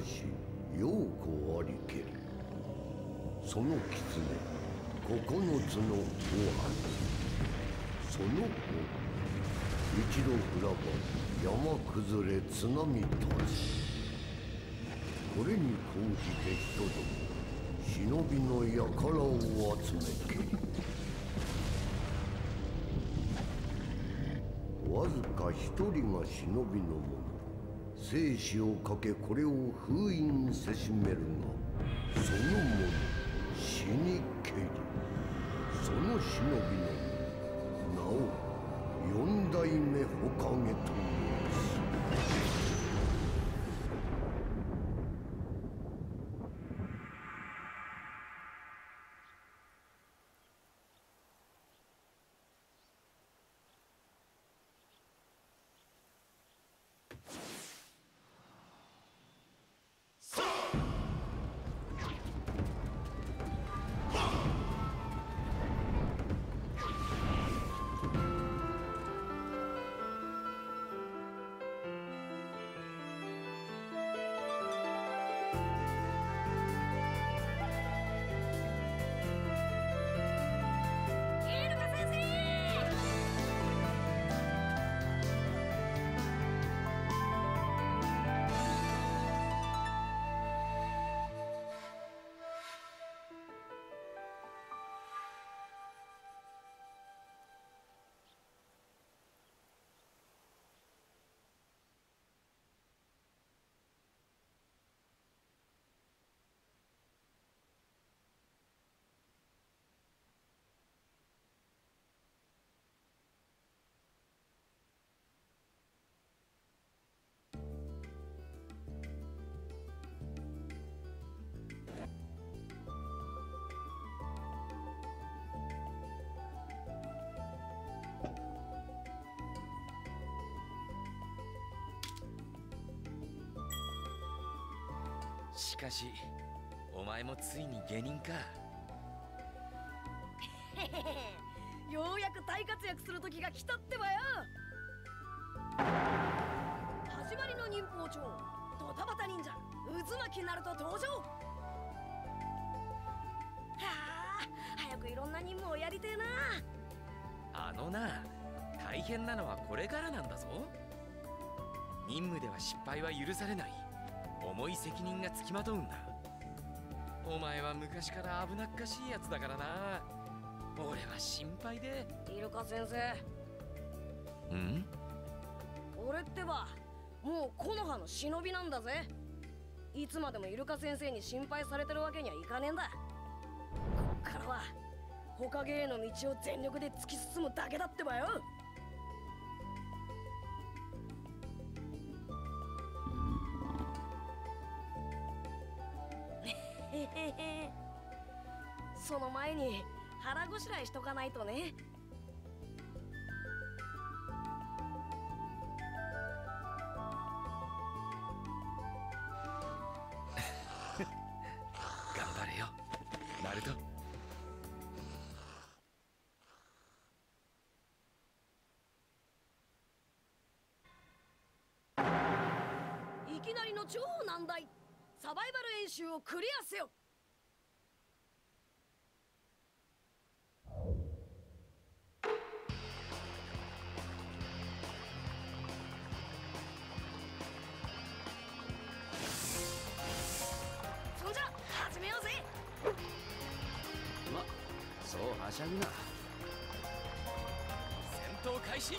しようこありけり。その狐九つのご飯その子一度降らば山崩れ津波立つこれに講じて人ども忍びの輩を集めけり。わずか一人が忍びの者。生死をかけこれを封印せしめるがその者死にけり。その忍びの名を四代目ほかげと申す。しかしお前もついに下人か。ようやく大活躍する時が来たってばよ。始まりの忍法帳ドタバタ忍者渦巻きナルト登場。はあ早くいろんな任務をやりてえな。あのな大変なのはこれからなんだぞ。任務では失敗は許されない重い責任がつきまとうんだ。お前は昔から危なっかしいやつだからな。俺は心配で。イルカ先生。ん？俺ってばもう木の葉の忍びなんだぜ。いつまでもイルカ先生に心配されてるわけにはいかねえんだ。こっからはほかげへの道を全力で突き進むだけだってばよその前に腹ごしらえしとかないとね。頑張れよ。ナルト。いきなりの超難題サバイバル演習をクリアせよ。そんじゃ始めようぜ。まそうはしゃぐな。戦闘開始